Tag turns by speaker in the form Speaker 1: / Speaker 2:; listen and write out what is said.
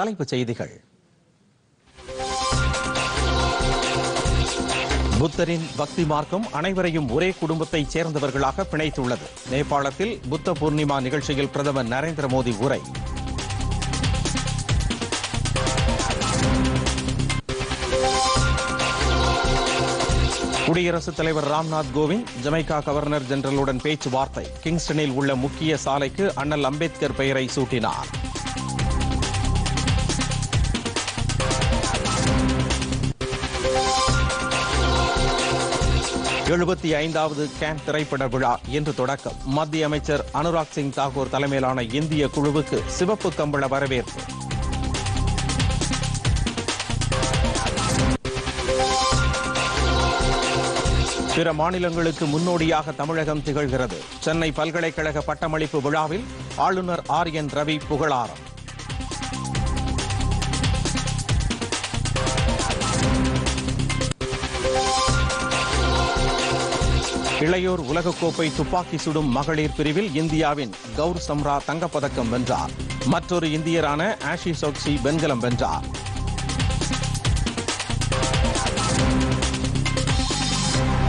Speaker 1: தலைப்புச் செய்திகள். புத்தரின் பக்தி மார்க்கம் அனைவரையும் ஒரே குடும்பத்தைச் சேர்ந்தவர்களாக பிணைத்துள்ளது. நேபாளத்தில் புத்த பூர்ணிமா நிகழ்ச்சியில் பிரதமர் நரேந்திர மோடி உரை. குடியரசுத் தலைவர் ராம்நாத் கோவிந்த் ஜமைக்கா கவர்னர் ஜெனரலுடன் பேச்சுவார்த்தை. கிங்ஸ்டனில் உள்ள முக்கிய சாலைக்கு அண்ணல் அம்பேத்கர் பெயரை சூட்டினார். எழுபத்தி ஐந்தாவது கேன் திரைப்பட விழா இன்று தொடக்கம். மத்திய அமைச்சர் அனுராக் சிங் தாகூர் தலைமையிலான இந்திய குழுவுக்கு சிவப்பு கம்பள வரவேற்பு. பிற மாநிலங்களுக்கு முன்னோடியாக தமிழகம் திகழ்கிறது. சென்னை பல்கலைக்கழக பட்டமளிப்பு விழாவில் ஆளுநர் ஆர் என் ரவி புகழாரம். இளையோர் உலகக்கோப்பை துப்பாக்கி சுடும் மகளிர் பிரிவில் இந்தியாவின் கௌர் சம்ரா தங்கப்பதக்கம் வென்றார். மற்றொரு இந்தியரான ஆஷி சோக்சி வெண்கலம் வென்றார்.